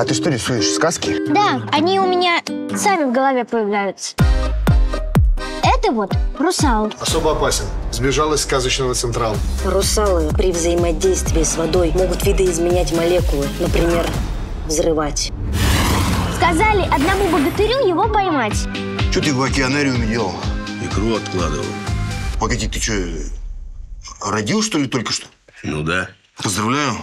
А ты что рисуешь, сказки? Да, они у меня сами в голове появляются. Это вот русал. Особо опасен. Сбежал из сказочного Централа. Русалы при взаимодействии с водой могут видоизменять молекулы, например, взрывать. Сказали одному богатырю его поймать. Что ты в океанариуме делал? Икру откладывал. Погоди, ты что, родил, что ли, только что? Ну да. Поздравляю.